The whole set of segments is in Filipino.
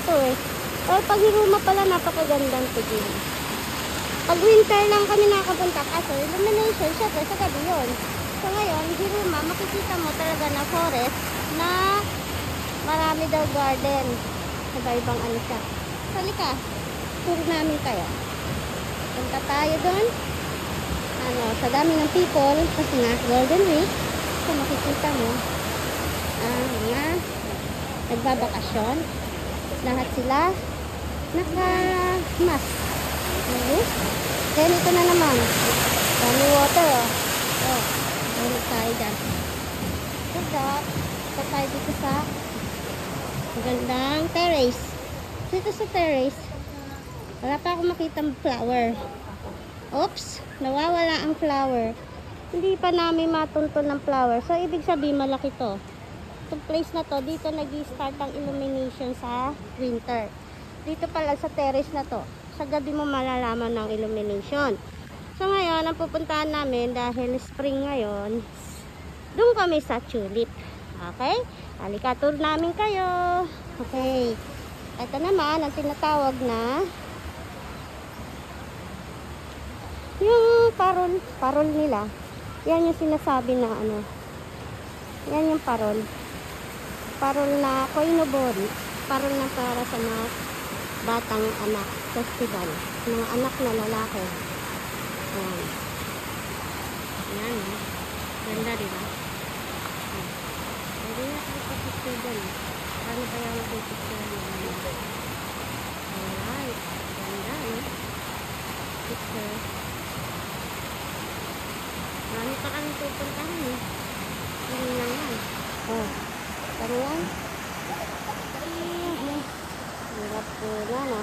dito eh. Pero pag hiruma pala napakagandang tigil. Pag winter lang kami nakapunta kasi illumination, syempre sa gabi yun. So ngayon, hiruma, makikita mo talaga na forest na marami daw garden. Iba-ibang ano siya. Halika, tour namin kayo. Punta tayo doon. Ano, sa dami ng people, kasi nga, Golden Week. So makikita mo, ang mga nagbabakasyon. Lahat sila naka-mask. Okay? Then ito na naman. Dami water oh. Oh, meron tayo dyan. That, ito tayo dito sa magandang terrace. Dito sa terrace, wala pa akong makitang flower. Oops, nawawala ang flower. Hindi pa namin matuntun ng flower. So, ibig sabihin, malaki to itong place na to, dito nag start ang illumination sa winter. Dito pala sa terrace na to. Sa gabi mo malalaman ng illumination. So ngayon, ang pupuntahan namin dahil spring ngayon, doon kami sa tulip. Okay? Halika, tour namin kayo. Okay. Ito naman, ang tinatawag na yung parol, parol nila. Yan yung sinasabi na ano. Yan yung parol parol na koinobori, parol na para sa mga batang anak festival. Mga anak na lalaki. Ayan. Ayan. eh. Ganda, di ba? Hindi na ako doon. Paano kaya kapitid doon? Alright. Ganda, no? Picture. Marami pa kami pupuntahan, eh. Yan lang yan. Oh. Karuan. Hirap po na, no?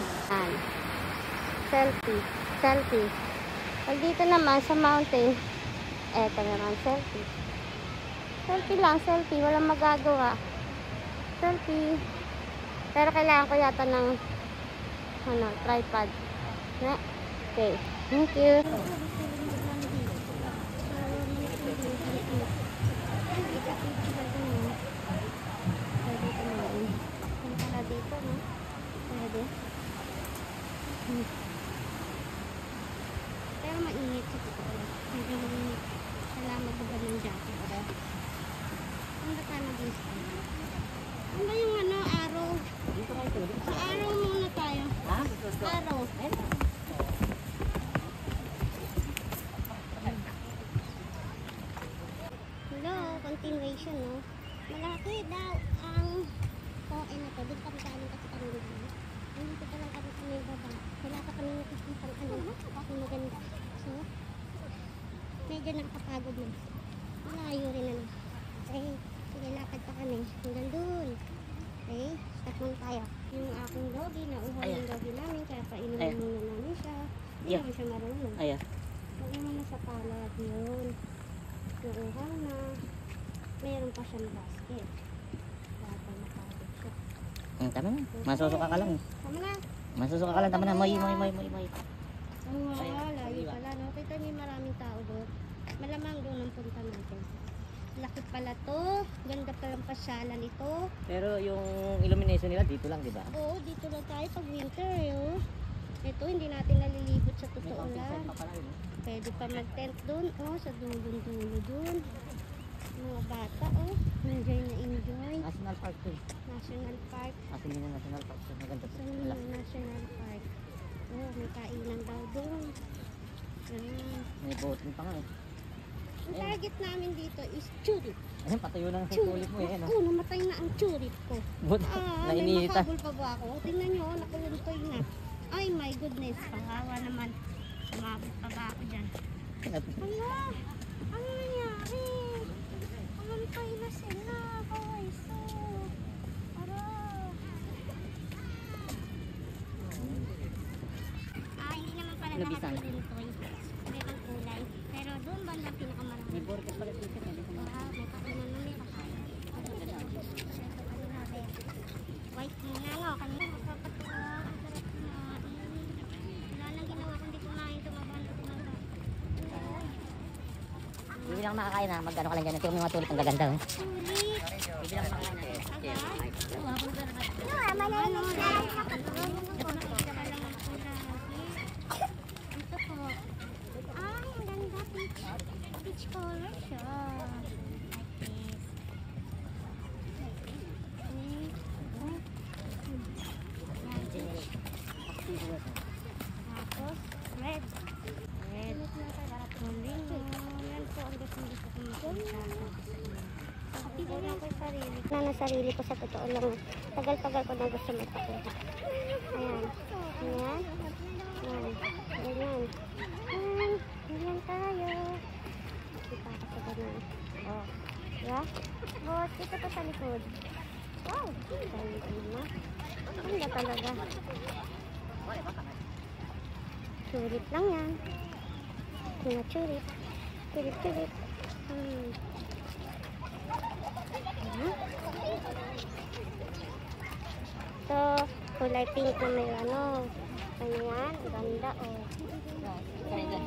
Selfie. Selfie. Pag dito naman sa mountain, eto naman, selfie. Selfie lang, selfie. Walang magagawa. Selfie. Pero kailangan ko yata ng ano, tripod. Okay. Thank you. Pwede kumain. Yung pala dito, no? Pwede. Hmm. Pero mainit sa totoo lang. Medyo mainit. Kailangan magbaban ng jacket. Ano ba tayo mag-install? Ano ba yung ano, araw? Sa araw muna tayo. Ha? Araw. Hello, continuation, no? Malaki daw ang OA na to. Doon kami galing kasi kami dito. Nandito pa lang kami sa may baba. Wala pa kami nakikita ano. Ang maganda. So, medyo nakakapagod na. Malayo rin ano. Okay, sige lakad pa kami. Hanggang doon. Okay, start muna tayo. Yung aking doggy, nauhaw Ayan. yung doggy namin. Kaya painumin Ayan. muna namin siya. Hindi Yeah. naman siya marunong. Ayan. Lagyan mo na sa palad yun. Nauuhaw na. Meron pa siyang basket. Dapat nakabit siya. Hmm, tama na. Masusuka ka lang. Tama na. Masusuka ka lang. Tama na. Moy, moy, moy, moy, moy. Oo, Ayan, layo pala. No? Kita niyo yung maraming tao doon. Malamang doon ang punta natin. Laki pala to. Ganda palang pasyalan ito. Pero yung illumination nila dito lang, di ba? Oo, dito lang tayo pag winter. Eh, oh. Ito, hindi natin nalilibot sa May totoo lang. pa pala yun. eh. Pwede pa mag-tent doon. Oh, sa dulong-dulo doon. Mga bata, oh. Enjoy na enjoy. National Park to. National Park. Kasi hindi na National Park to. Maganda to. Sa Wala. National Park. Oh, may kainan daw doon. Ah. May boating pa nga eh. Ang target namin dito is churip. Ayun, patayo sa Churip. kulit mo eh. Ano? Oo, namatay na ang churip ko. But, Ah, may nainita. makabul pa ba ako? Tingnan nyo, nakuluntoy na. Ay, my goodness. Pangawa naman. Umabot pa ba ako dyan? Hala, ano nangyari? Kuluntoy na sila. Kawaiso. Lahat ko din toy. Merong kulay. Pero doon ba na pinakamarami? May border pala dito. Wow, may pakainan na may. White mo. Kanina magpapatuwa. Ang sarap kumain. Wala nang ginawa kundi kumain. Na tumabahan. Hindi lang makakain ha. Magkano ka lang dyan. Ito yung mga tulit ang gaganda. Tulit! Hindi lang makakain ha. Okay. Ano, malalaman. Sarili. Na na ko sa totoo lang. Tagal-tagal ko na gusto magpakita. Ayan. Ayan. Ayan. Ganyan. Ayan. Ganyan tayo. Kita ka sa ganyan. Oh. Diba? Boss, dito pa sa likod. Wow. Ka naman. Ganda talaga. Sulit lang yan. Mga churit. Churit-churit. Hmm. Ayan. So, kulay pink na may ano. Ganyan. Ganda, oh.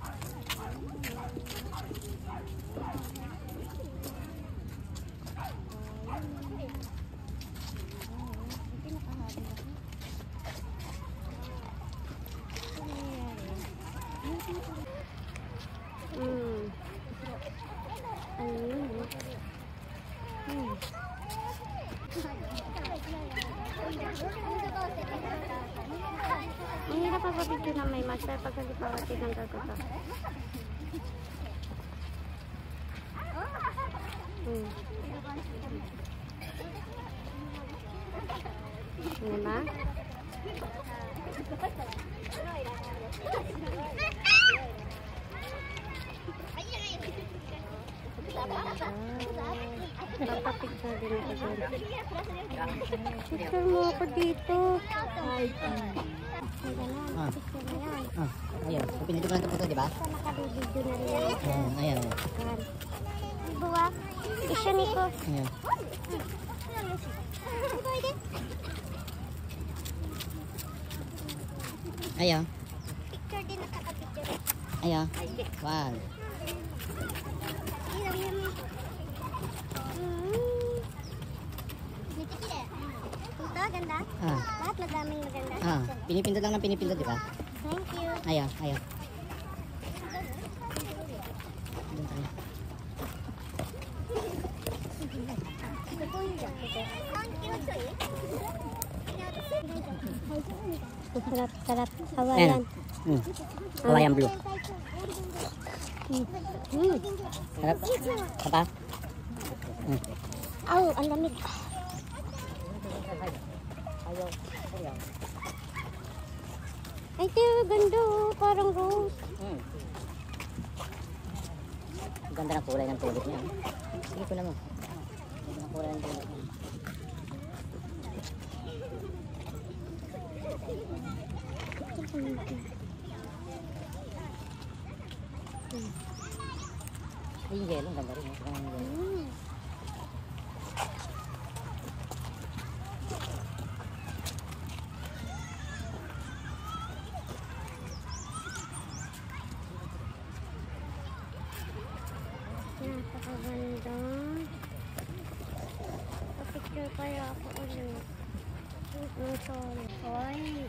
pagpapicture na may master pag hindi pa kasi ng gagawin. Hmm. Diba? Papapicture din ako dyan. Picture mo ako dito. Ay, Ay, ganun. Ah. Picture na yan. Ah, ayun. Ko lang ito, di ba? Basta nakabibidyo na rin yan. Ah, ayan. Yan. Buwa. Isyo niko. Ayan. Ayan. Picture din nakaka-picture. Ayan. Wow. Hmm. Ito, ganda. Ah. Lahat madaming maganda. Ah, pinipindot lang ng pinipindot, di ba? Thank you. Ayan, ayan. Hmm. Hawaiian blue. Hmm. Sarap. Apa? Hmm. Ang lamig. Ay, tiyo, ganda. Parang rose. Hmm. Ganda ng kulay ng tulip niya. Sige ko na mo. Ganda ng kulay ng tulip niya. Ay, yung yellow, ang ganda rin. oh. Ang yellow. Hmm. Napakaganda. Papicture kaya ako ulit. Ang sorry. Hoy.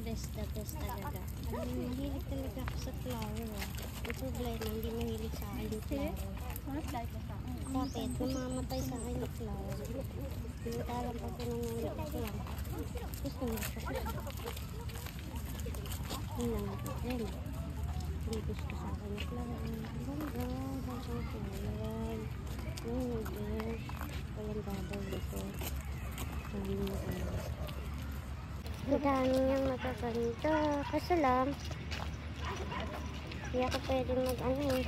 Ang best the best talaga. Alam mo, mahilig talaga ako sa flower. ah. Ang problema, hindi mahilig sa akin yung flower. Bakit? Namamatay sa akin yung flower. Hindi ko alam pag pinangyayari ko lang. Gusto mo siya. Yun lang ang problema. Hindi gusto sa akin yung flower. Ang ganda. Ang flower. Oh gosh. Walang gagawin ko. Dami mo ano. Ang dami niyang magaganda. Kaso lang, hindi ako pwede mag ano eh.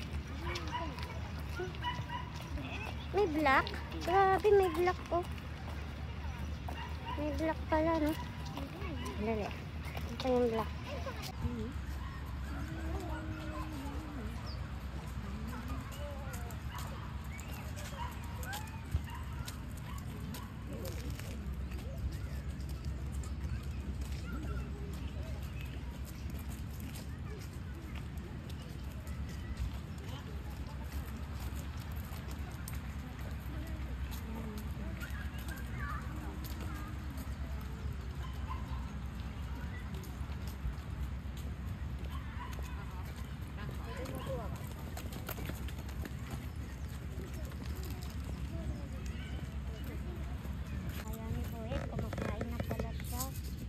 May black? Grabe, may black po. May black pala, no? Dali. Ito yung black.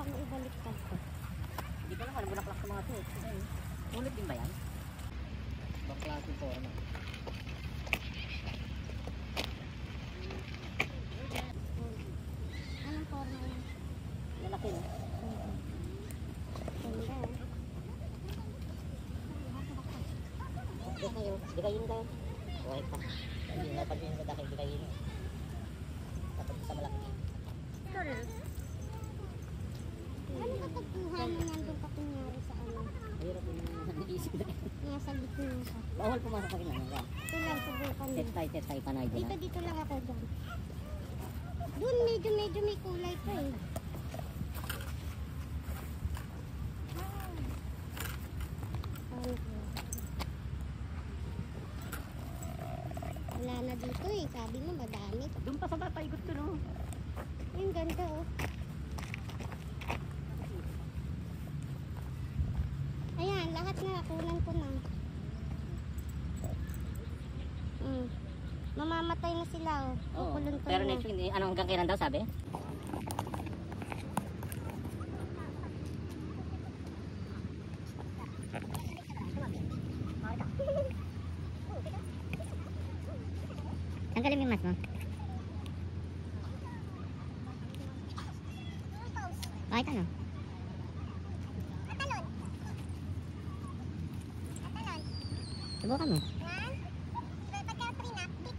ko paano ibaliktad ko. Hindi ko naman, bulaklak sa mga to. Ulit din ba yan? Bakla si forma. Anong forma yun? Lalaki no? Ganda eh. Di kayo, di kayo daw. Buhay pa. Hindi na pag yun sa daki, di kayo. Tapos sa malaki. Ano ba tagpuhan mo nandun ka kunyari sa ano? Mahirap yung naisip na. Nasa gitna siya. Bawal pumasok sa kanya. Ito lang, subukan mo. Test tayo, panay din Dito, ha. dito lang ako dyan. Doon, medyo, medyo may kulay pa eh. Wala na dito eh. Sabi mo madami. Doon pa sa bata, ikot ko no. Ayun, ganda oh. Ayan, lahat na. Kunan ko na. Sila oh. Oo. Kukulun ko Pero next week, ano hanggang kailan daw sabi? Tanggalin mo yung mask mo. Bakit ano? Subukan mo.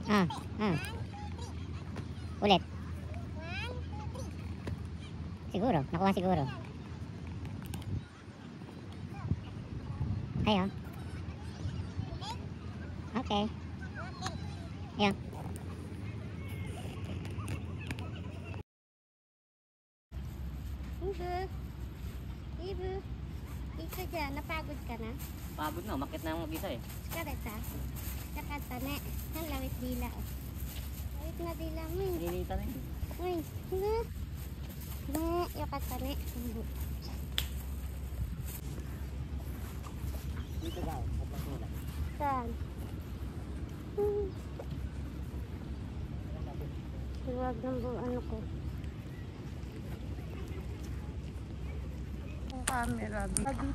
Ah, ah. Ulit. Siguro, nakuha siguro. Ayo. Okay. Ayo. Ibu. Ibu. Ika dyan, napagod ka na? Pagod na, umakit na yung mag-isa eh. Karet ha? Kakanta na. Ang lawit dila. oh. Lawit na dila mo eh. Ninita na yun. Uy, na. Na, yung kanta na. Dito daw, at magulay. Saan? Hmm. Huwag ng ano ko. camera dito. Bagal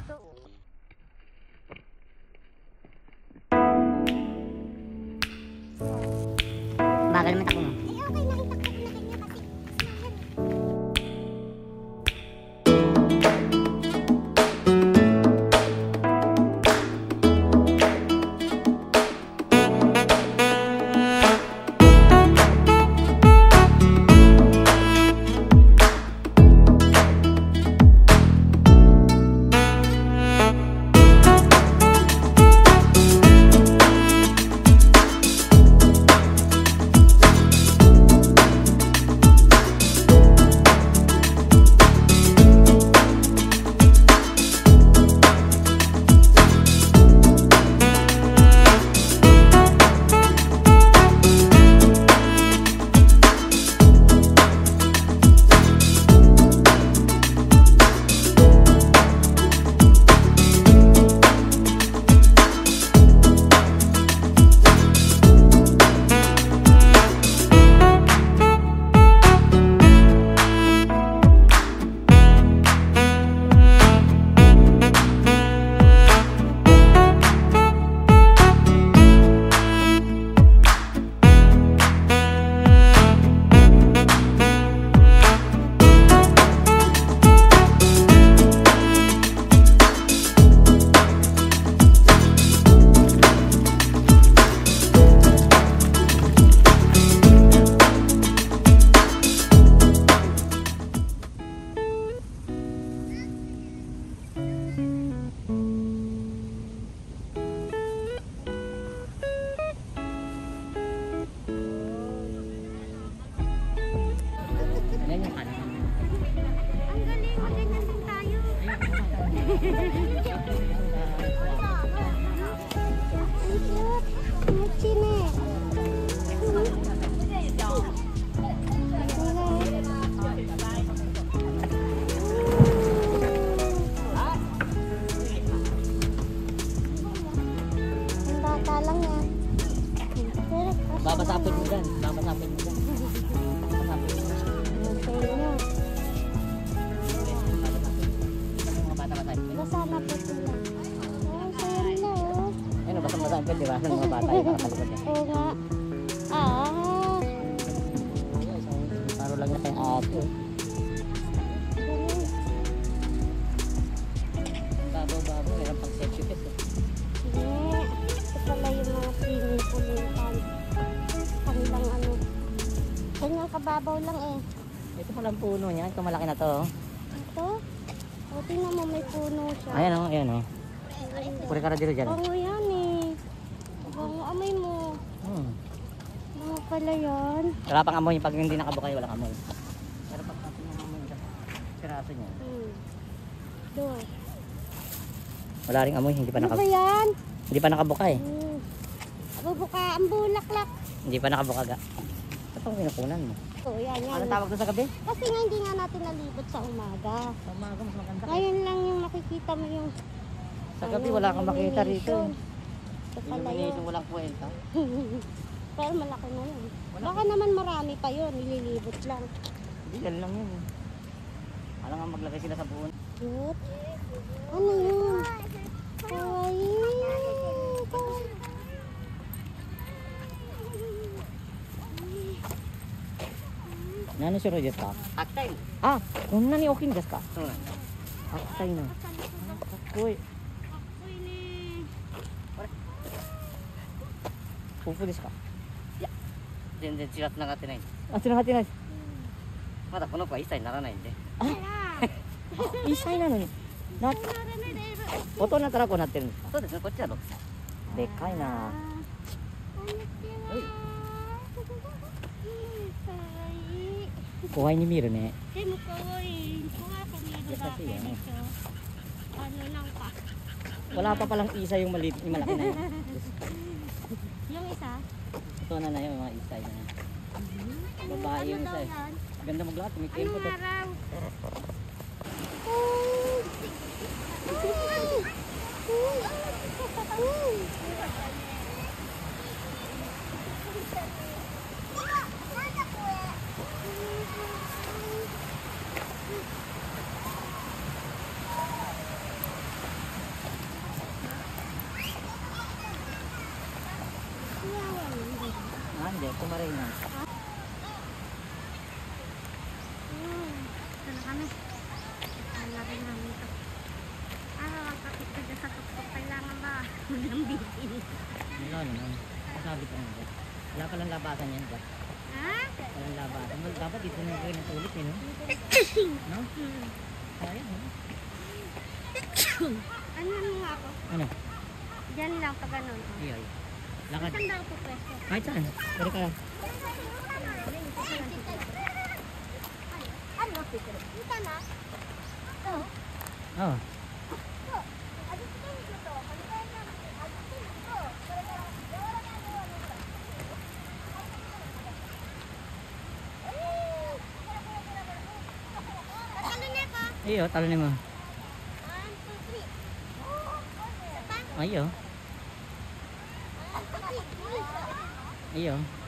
Babasapin mo dyan. Babasapin mo dyan. Babasapin mo. Ano basapin. Nasana po sila. Oh, saya nila oh. Ayun, basang basapin, di ba? Ng mga bata yung nakakalipad niya. Oo nga. Ah. Paro lang na kay ate. Kababaw lang eh. Ito palang puno niya. Ito malaki na to. oh. Ito. O, tingnan mo may puno siya. Ayan o, ayan o. Puri ka na dito dyan. Bango yan eh. Bango, amay mo. Hmm. Bango pala yan. Wala pang amoy. Pag hindi nakabukay, walang amoy. Pero pag natin yung amoy sa piraso niya. Hmm. Doon. Wala ring amoy. Hindi pa, Ano naka, ba yan? hindi pa nakabukay. Hmm. Bubuka ang bulaklak. Hindi pa nakabukaga. Ito pang pinukunan mo. So, yan, yan. Anong tawag doon sa gabi? Kasi nga hindi nga natin nalibot sa umaga. Sa umaga, mas maganda. Ngayon lang yung makikita mo yung Sa gabi, wala kang makita rito. Ito pala yun. Illumination, walang kwenta. Pero malaki na yun. Baka naman marami pa yun. Nililibot lang. Hindi, yan lang yun. Alam nga maglagay sila sa buon. Cute. Ano yun? Kawaii. 何種類ですか？白帯あこんなに大きいんですか？そうなんでっ白いなかっこいいね。あれ豆腐ですか？いや全然血がつがってない。あつがってないです、まだこの子は一歳にならないんで。あ1歳なのに。な 大人からこうなってるんですか？そうですねこっちは6歳でっかいな。Kawaii. 怖いに見えるね。 Kasi mo kawaii. Kung ako meron Yes, dati kasi, ano. dito. Ano lang pa. Wala pa palang isa yung maliit, yung malaki na yun. Yung isa. Ito na na yung mga isay na yan. Babae yung ano isa. daw eh. yan? Ganda maglahat, may tempo to. araw? Ah, hindi, kumaray Na. Ito na kami. Wala rin namin ito. Ah, kapit ka sa tuktok. Kailangan ba? Walang bitin. Wala naman. Sabi ko nga. Wala palang labasan yan. Jack. Ha? Walang labasan. Well, dapat dito na kayo natulit eh, no? No? Hmm. Sayang, no? Ano ano nga ako? Ano? Diyan lang pag ganun. Ay, ay. Lakad. Kahit saan. Pwede ka. Oo. Iyo, talo ni mo. Ayo. Iyo. Ikaw.